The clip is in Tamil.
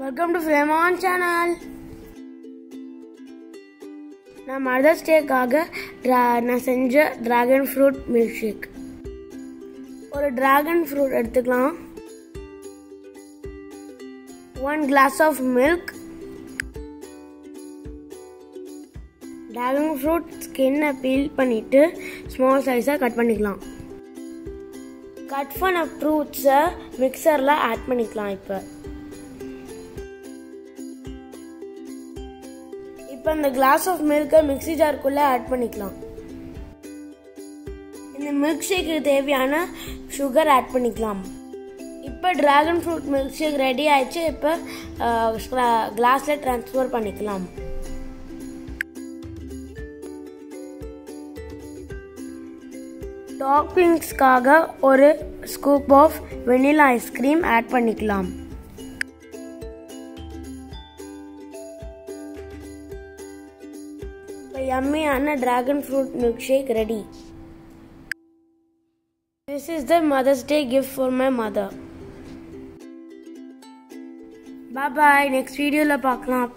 வெல்கம் டு ஃப்ளேமான் சேனல் நான் மதர்ஸ் டேக்காக நான் செஞ்ச டிராகன் ஃப்ரூட் மில்க் ஷேக் ஒரு டிராகன் ஃப்ரூட் எடுத்துக்கலாம். One glass of milk dragon fruit ஸ்கின்னை பீல் பண்ணிட்டு ஸ்மால் சைஸாக கட் பண்ணிக்கலாம். கட் பண்ண ஃப்ரூட்ஸை மிக்சரில் ஆட் பண்ணிக்கலாம் இப்போ. இப்போ இந்த கிளாஸ் ஆஃப் மில்கை மிக்ஸி ஜார்க்குள்ளே ஆட் பண்ணிக்கலாம். இந்த மில்க் ஷேக்கு தேவையான சுகர் ஆட் பண்ணிக்கலாம். இப்போ dragon fruit milk shake ready ஆயிடுச்சு. இப்போ கிளாஸில் ட்ரான்ஸ்ஃபர் பண்ணிக்கலாம். டாப்பிங்ஸ்க்காக ஒரு scoop of vanilla ice cream add பண்ணிக்கலாம். இப்போ யம்மியான dragon fruit milk shake ready this is the Mother's Day gift for my mother bye next வீடியோவில் பார்க்கலாம்.